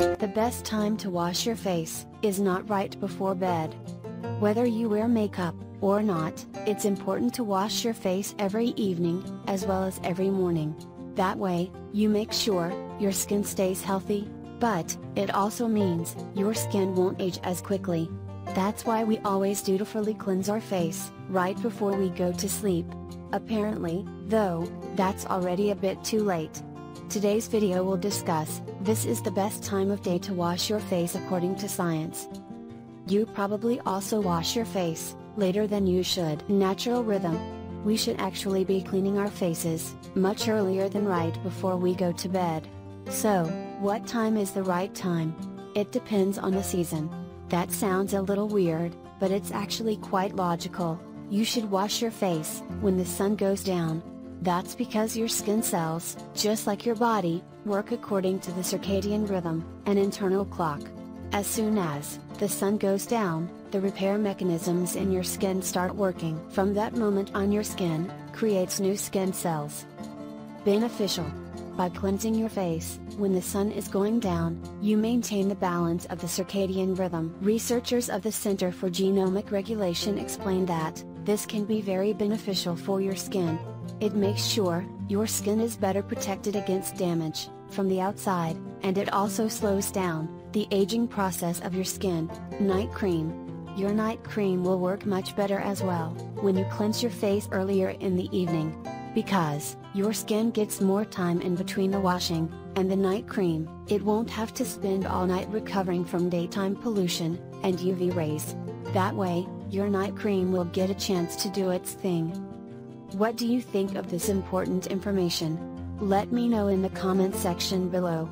the best time to wash your face is not right before bed. Whether you wear makeup or not, it's important to wash your face every evening, as well as every morning. That way, you make sure your skin stays healthy, but it also means your skin won't age as quickly. That's why we always dutifully cleanse our face right before we go to sleep. Apparently, though, that's already a bit too late. Today's video will discuss, this is the best time of day to wash your face according to science. You probably also wash your face, later than you should. Natural rhythm. We should actually be cleaning our faces, much earlier than right before we go to bed. So, what time is the right time? It depends on the season. That sounds a little weird, but it's actually quite logical. You should wash your face when the sun goes down. That's because your skin cells, just like your body, work according to the circadian rhythm, an internal clock. As soon as the sun goes down, the repair mechanisms in your skin start working. From that moment on your skin, creates new skin cells. Beneficial. By cleansing your face, when the sun is going down, you maintain the balance of the circadian rhythm. Researchers of the Center for Genomic Regulation explain that, this can be very beneficial for your skin. It makes sure, your skin is better protected against damage, from the outside, and it also slows down, the aging process of your skin. Night cream. Your night cream will work much better as well, when you cleanse your face earlier in the evening. Because, your skin gets more time in between the washing, and the night cream, it won't have to spend all night recovering from daytime pollution, and UV rays. That way, your night cream will get a chance to do its thing. What do you think of this important information? Let me know in the comment section below.